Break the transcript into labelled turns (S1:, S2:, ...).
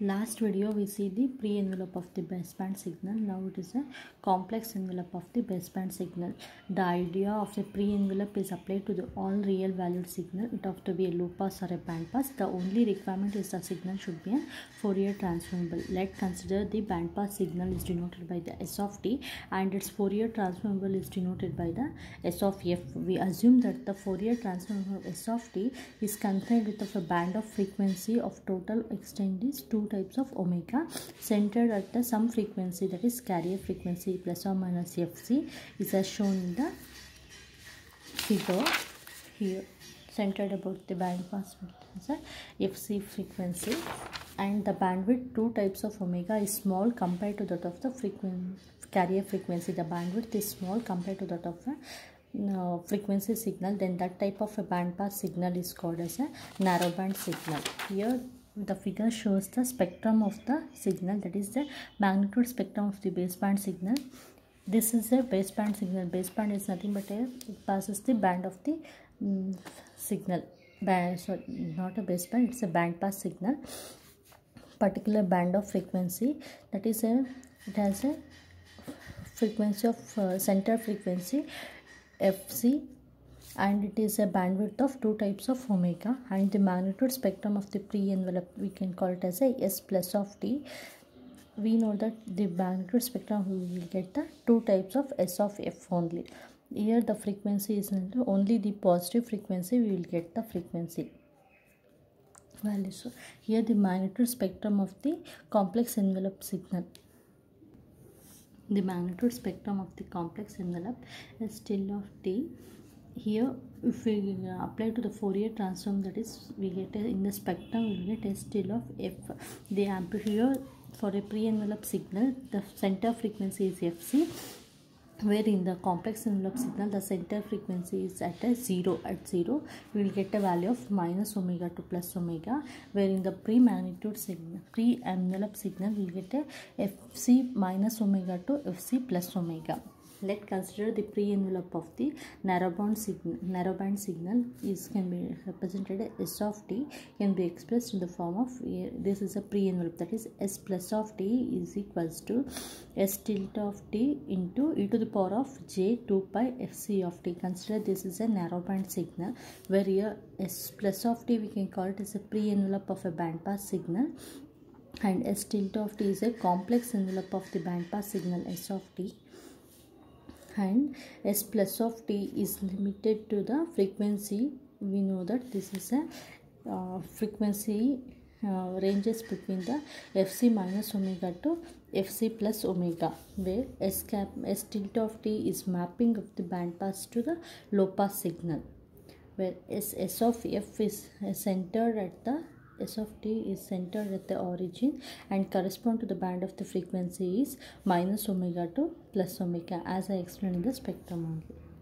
S1: last video we see the pre-envelope of the baseband signal. Now it is a complex envelope of the baseband signal. The idea of the pre-envelope is applied to the all real valued signal. It have to be a low pass or a band pass. The only requirement is the signal should be a fourier transformable. Let's consider the band pass signal is denoted by the s of t and its fourier transformable is denoted by the s of f. We assume that the fourier transformable of s of t is contained with of a band of frequency of total extent is types of omega centered at the some frequency that is carrier frequency plus or minus fc is as shown in the figure here centered about the band pass is fc frequency and the bandwidth two types of omega is small compared to that of the frequency carrier frequency. The bandwidth is small compared to that of a uh, frequency signal then that type of a band pass signal is called as a narrowband signal. Here the figure shows the spectrum of the signal that is the magnitude spectrum of the baseband signal. This is a baseband signal. Baseband is nothing but a it passes the band of the um, signal. Band so not a baseband it's a band pass signal. Particular band of frequency that is a it has a frequency of uh, center frequency fc and it is a bandwidth of two types of omega. And the magnitude spectrum of the pre-envelope we can call it as a s plus of t we know that the magnitude spectrum we will get the two types of s of f only. Here the frequency is only the positive frequency we will get the frequency value. So here the magnitude spectrum of the complex envelope signal. The magnitude spectrum of the complex envelope is s tilde of t here if we apply to the Fourier transform that is we get a, in the spectrum we get a s tilde of f. The amplitude for a pre-envelope signal the center frequency is fc where in the complex envelope signal the center frequency is at a 0 at 0 we will get a value of minus omega to plus omega where in the pre-magnitude signal pre-envelope signal we will get a fc minus omega to fc plus omega let's consider the pre-envelope of the narrowband signal narrowband signal is can be represented as s of t can be expressed in the form of this is a pre-envelope that is s plus of t is equals to s tilde of t into e to the power of j 2 pi fc of t. Consider this is a narrowband signal where here s plus of t we can call it as a pre-envelope of a bandpass signal and s tilde of t is a complex envelope of the bandpass signal s of t and s plus of t is limited to the frequency. We know that this is a uh, frequency uh, ranges between the fc minus omega to fc plus omega where s cap s tilde of t is mapping of the band pass to the low pass signal where s, s of f is centered at the s of t is centered at the origin and correspond to the band of the frequency is minus omega to plus omega as I explained in the spectrum only.